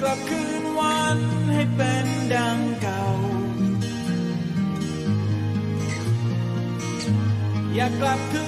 กลับคืนวันให้เป็นดังเก่า อยากกลับคืน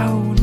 down.